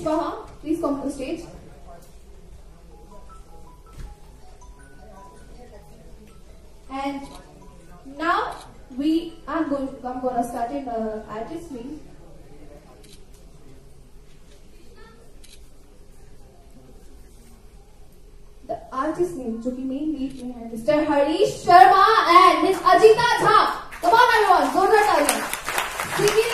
Pushpaha, please come to the stage. And now we are going. I'm going to start in uh, artist wing. The artist name, जो कि main lead में है, Mr. Harish Sharma and Miss Ajita Jha. Come on everyone, जोरदार तालियां.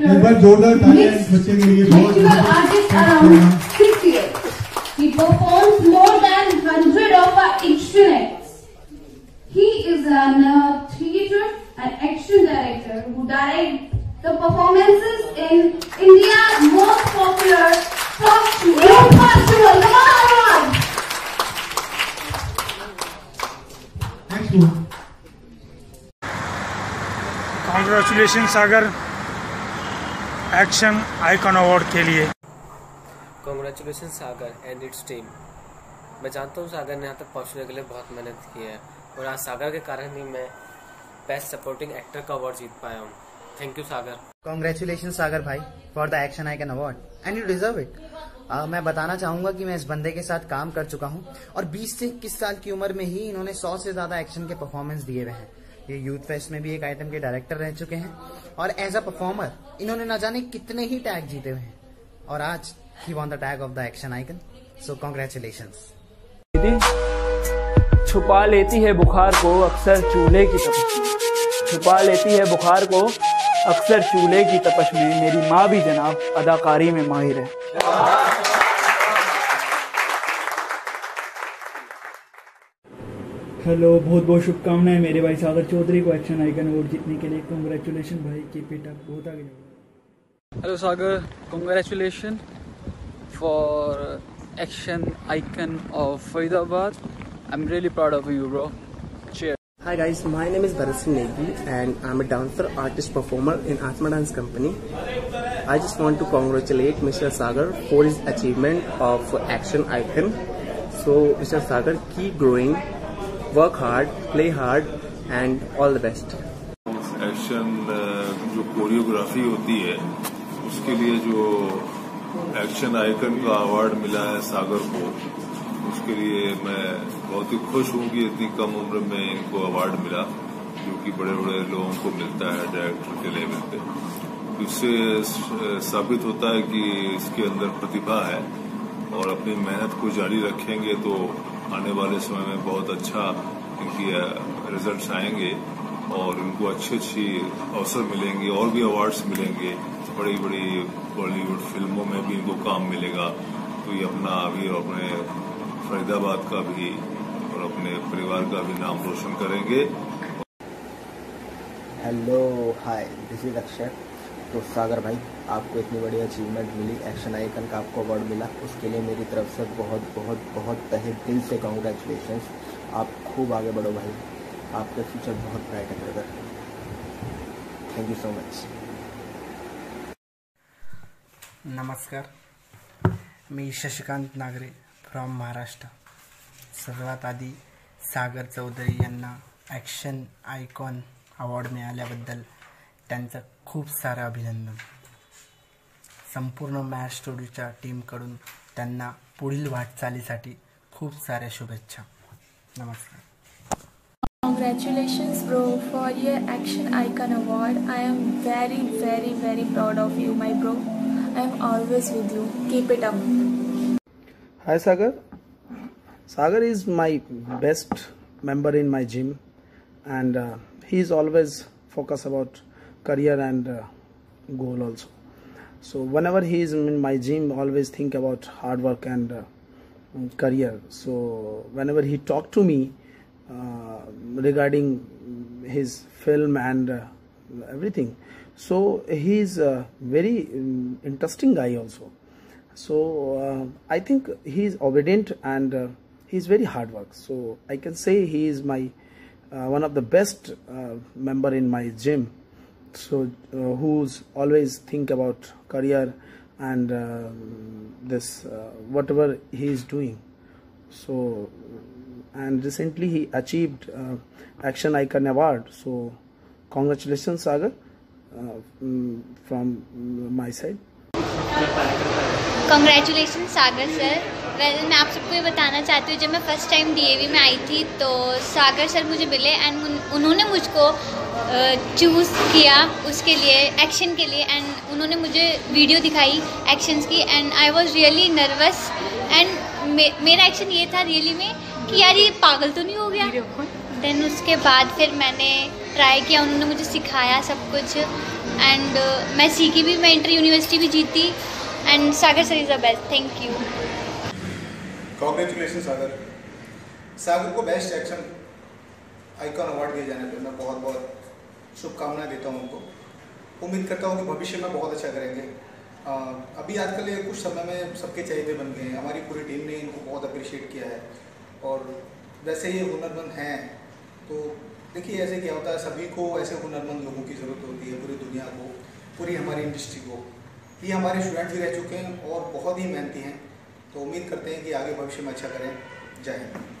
most popular एक बार जोरदार तालियां mixed इस बच्चे के लिए बहुत musical artists around six years. He performs more than 100 of our instruments. He is an uh, theatre and action director who directs the performances in India's most popular folk youth festival. Come on, everyone! Next one congratulation Sagar Action icon award के लिए। Congratulation Sagar and its team मैं जानता हूँ सागर ने यहाँ तक पहुँचने के लिए बहुत मेहनत की है। और आज सागर के कारण ही मैं बेस्ट सपोर्टिंग एक्टर का अवार्ड जीत पाया हूँ। Thank you Sagar congratulation Sagar भाई for the action icon award and you deserve it मैं बताना चाहूँगा कि मैं इस बंदे के साथ काम कर चुका हूँ। और 20 से 21 साल की उम्र में ही इन्होंने 100 से ज़्यादा एक्शन के परफॉर्मेंस दिए हुए हैं। ये यूथ फेस्ट में भी एक आइटम के डायरेक्टर रह चुके हैं। और एज अ परफॉर्मर इन्होंने न जाने कितने ही टैग जीते हुए हैं। और आज ही won the tag of the action icon so congratulation छुपा लेती है बुखार को अक्सर चूल्हे की तपश छुपा लेती है बुखार को अक्सर चूल्हे की तपश में। मेरी माँ भी जनाब अदाकारी में माहिर है। हेलो बहुत बहुत शुभकामनाएँ मेरे भाई सागर चौधरी को एक्शन आइकन अवार्ड जीतने के लिए कॉन्ग्रेचुलेशन भाई कीप इट बहुत आगे जाओ Hello Sagar, congratulations for action icon of Faridabad. I'm really proud of you, bro. Cheers. Hi guys, my name is Bharat Singh Negi and I'm a dancer, artist, performer in Atma Dance Company. I just want to congratulate Mr. Sagar for his achievement of action icon. So Mr. Sagar, keep growing, work hard, play hard and all the best. Action जो choreography होती है उसके लिए जो action icon का award मिला है सागर को उसके लिए मैं बहुत ही खुश हूँ कि इतनी कम उम्र में इनको अवार्ड मिला जो कि बड़े बड़े लोगों को मिलता है डायरेक्टर के लेवल पे इससे साबित होता है कि इसके अंदर प्रतिभा है और अपनी मेहनत को जारी रखेंगे तो आने वाले समय में बहुत अच्छा इनकी रिजल्ट्स आएँगे और इनको अच्छी अच्छी अवसर मिलेंगे और भी अवार्ड्स मिलेंगे। बड़ी बड़ी बॉलीवुड फ़िल्मों में भी इनको काम मिलेगा। तो ये अपना अभी अपने फरीदाबाद का भी और अपने परिवार का भी नाम रोशन करेंगे। Hello hi this is Akshay तो सागर भाई, आपको इतनी बड़ी अचीवमेंट मिली एक्शन आइकन का आपको अवार्ड मिला। उसके लिए मेरी तरफ़ से बहुत बहुत बहुत तहे दिल से कॉन्ग्रेचुलेशन आप खूब आगे बढ़ो भाई। आपका फ्यूचर बहुत ब्राइट है brother thank you so much नमस्कार। मी शशिकांत नागरे फ्रॉम महाराष्ट्र। सर्वात आधी सागर चौधरी यांना ॲक्शन आयकॉन अवॉर्ड मिळाल्याबद्दल त्यांचं खूप सारं अभिनंदन संपूर्ण मॅच स्टुडिओच्या टीमकडून त्यांना पुढील वाटचालीसाठी खूप साऱ्या शुभेच्छा नमस्कार Congratulations, bro, for your Action Icon Award. I am very, very, very proud of you, my bro. I am always with you. Keep it up. Hi, Sagar. Sagar is my best member in my gym, and uh, he is always focused about career and uh, goal also. So whenever he is in my gym, always think about hard work and uh, career. So whenever he talk to me uh, regarding his film and uh, everything, so he is a very um, interesting guy also. So uh, I think he is obedient and uh, he is very hard work. So I can say he is my uh, one of the best uh, member in my gym so uh, who's always think about career and uh, this uh, whatever he is doing. So and recently he achieved uh, action icon award. So congratulations sagar uh, mm, from my side. Congratulations sagar sir. Well मैं आप सबको ये बताना चाहती हूँ जब मैं first time DAV में आई थी तो सागर सर मुझे मिले एंड उन्होंने मुझको चूज़ किया उसके लिए एक्शन के लिए एंड उन्होंने मुझे वीडियो दिखाई एक्शंस की and I was really nervous and मेरा एक्शन ये था रियली में कि यार ये पागल तो नहीं हो गया। देन उसके बाद फिर मैंने ट्राई किया उन्होंने मुझे सिखाया सब कुछ एंड मैं सीखी भी मैं इंटर यूनिवर्सिटी भी जीती and Sagar sir is the best thank you congratulation Sagar Sagar को बेस्ट एक्शन आइकॉन अवार्ड दिए जाने पर मैं बहुत बहुत शुभकामनाएँ देता हूँ उनको। उम्मीद करता हूँ कि भविष्य में बहुत अच्छा करेंगे। आ, अभी आजकल ये कुछ समय में सबके चहेते बन गए हैं। हमारी पूरी टीम ने इनको बहुत अप्रिशिएट किया है। और वैसे ये हुनरमंद हैं। तो देखिए ऐसे क्या होता है सभी को ऐसे हुनरमंद लोगों की ज़रूरत होती है पूरी दुनिया को पूरी हमारी इंडस्ट्री को। ये हमारे स्टूडेंट भी रह चुके हैं और बहुत ही मेहनती हैं। तो उम्मीद करते हैं कि आगे भविष्य में अच्छा करें। जय हिंद।